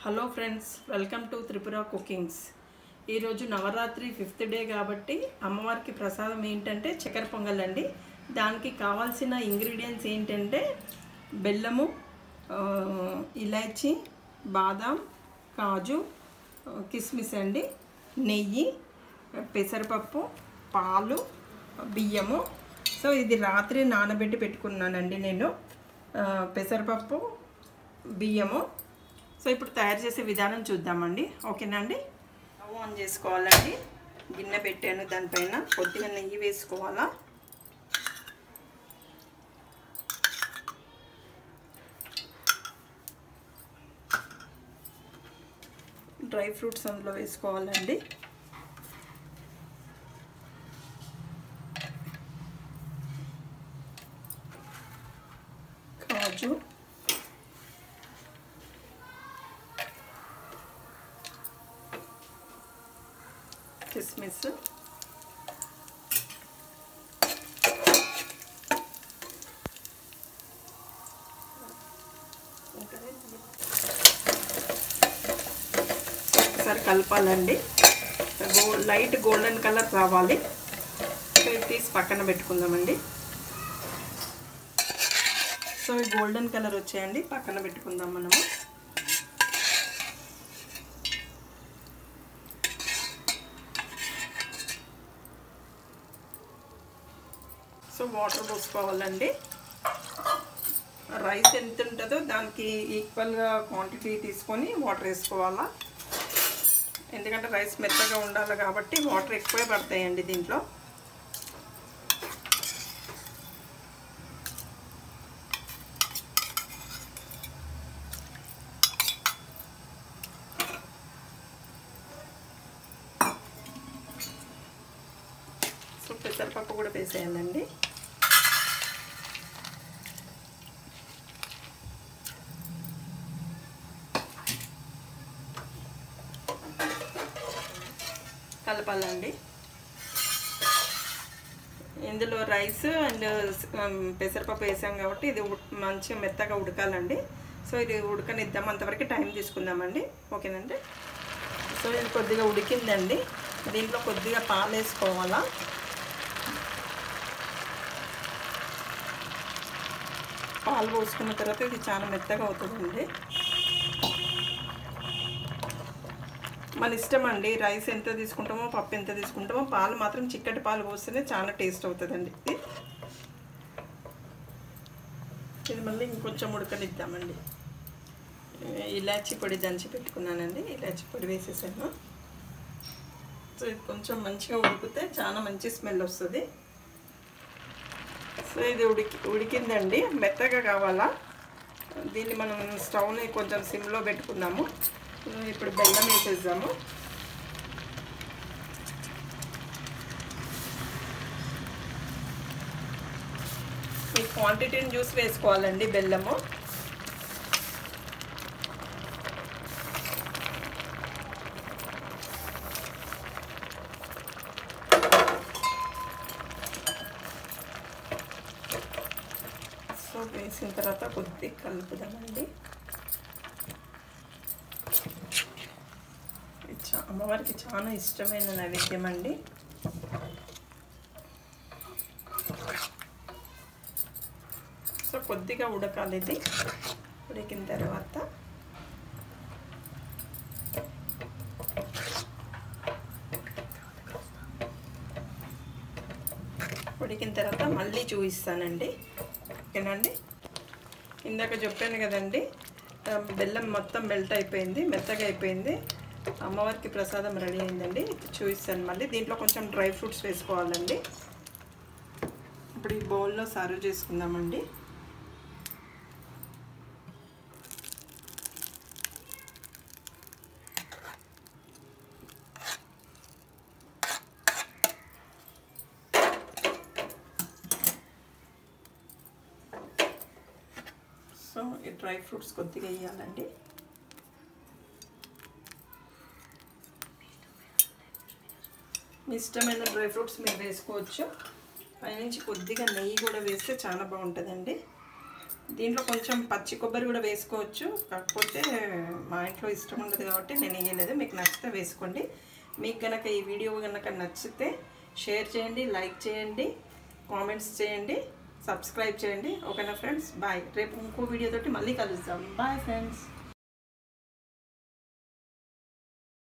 Hello friends welcome to Tripura cookings. ఈరోజు Navratri fifth day కాబట్టి అమ్మవారికి ప్రసాదం ఏంటంటే చక్కెర పొంగల్ అండి దానికి కావాల్సిన ఇంగ్రీడియంట్స్ ఏంటంటే బెల్లము ఇలాచి బాదాం కాజు కిస్మిస్ అండి నెయ్యి పెసరపప్పు పాలు బియ్యము. సో ఇది రాత్రి నానబెట్టి పెట్టుకున్నానండి నేను. పెసరపప్పు బియ్యము సో ఇప్పుడు తయారు చేసే విధానం చూద్దామండి. ఓకేనా అండి? స్టవ్ ఆన్ చేసుకోవాలండి. గిన్నె పెట్టాను దానిపైన. కొద్దిగా నెయ్యి వేసుకోవాలా? డ్రై ఫ్రూట్స్ అందులో వేసుకోవాలండి కాజు కిస్మిస్ ఒకసారి కలపాలండి. గో లైట్ గోల్డెన్ కలర్ రావాలి. సో తీసి పక్కన పెట్టుకుందామండి. సో ఈ గోల్డెన్ కలర్ వచ్చాయండి. పక్కన పెట్టుకుందాం మనము. So water పోసుకోవాలండి. రైస్ ఎంత ఉంటుందో దానికి ఈక్వల్గా క్వాంటిటీ తీసుకొని వాటర్ వేసుకోవాలా. ఎందుకంటే రైస్ మెత్తగా ఉండాలి కాబట్టి వాటర్ ఎక్కువే పడతాయండి దీంట్లో సో పెసరపప్పు కూడా వేసేయాలండి కలపాలండి. ఇందులో రైస్ అండ్ పెసరపప్పు వేసాం కాబట్టి ఇది మంచిగా మెత్తగా ఉడకాలండి. సో ఇది ఉడకనిద్దాం. అంతవరకు టైం తీసుకుందామండి. ఓకేనండి? సో ఇది కొద్దిగా ఉడికిందండి. దీంట్లో కొద్దిగా పాలు వేసుకోవాలా పాలు పోసుకున్న తర్వాత ఇది చాలా మెత్తగా అవుతుందండి. మన ఇష్టం అండి రైస్ ఎంత తీసుకుంటామో పప్పు ఎంత తీసుకుంటామో పాలు మాత్రం చిక్కటి పాలు పోస్తేనే చాలా టేస్ట్ అవుతుందండి ఇది. ఇది మళ్ళీ ఇంకొంచెం ఉడకనిద్దామండి. ఇలాచి పొడి దంచి పెట్టుకున్నానండి ఇలాచి పొడి వేసేసాను. సో ఇది కొంచెం మంచిగా ఉడికితే చాలా మంచి స్మెల్ వస్తుంది. సో ఇది ఉడికి ఉడికిందండి. మెత్తగా కావాలా? దీన్ని మనం స్టవ్ని కొంచెం సిమ్లో పెట్టుకుందాము. ఇప్పుడు బెల్లం వేసేద్దాము. ఈ క్వాంటిటీని చూసి వేసుకోవాలండి బెల్లము. సో వేసిన తర్వాత కొద్దిగా కలుపుదామండి. చా- అమ్మవారికి చాలా ఇష్టమైన నైవేద్యం అండి సో కొద్దిగా ఉడకాలి ఇది ఉడికిన తర్వాత ఉడికిన తర్వాత మళ్ళీ చూపిస్తానండి. ఓకేనా అండి ఇందాక చెప్పాను కదండి బెల్లం మొత్తం మెల్ట్ అయిపోయింది మెత్తగా అయిపోయింది. అమ్మవారికి ప్రసాదం రెడీ అయిందండి. చూపిస్తాను మళ్ళీ. దీంట్లో కొంచెం డ్రై ఫ్రూట్స్ వేసుకోవాలండి. ఇప్పుడు ఈ బౌల్లో సర్వ్ చేసుకుందామండి. సో ఈ డ్రై ఫ్రూట్స్ కొద్దిగా వేయాలండి మీ ఇష్టమైన డ్రై ఫ్రూట్స్ మీరు వేసుకోవచ్చు. పైనుంచి కొద్దిగా నెయ్యి కూడా వేస్తే చాలా బాగుంటుందండి. దీంట్లో కొంచెం పచ్చి కొబ్బరి కూడా వేసుకోవచ్చు. కాకపోతే మా ఇంట్లో ఇష్టం ఉండదు కాబట్టి నేను వేయలేదు మీకు నచ్చితే వేసుకోండి. మీకు కనుక ఈ వీడియో కనుక నచ్చితే షేర్ చేయండి లైక్ చేయండి కామెంట్స్ చేయండి. సబ్స్క్రైబ్ చేయండి. ఓకేనా ఫ్రెండ్స్? బాయ్. రేపు ఇంకో వీడియోతోటి మళ్ళీ కలుద్దాం. Bye friends.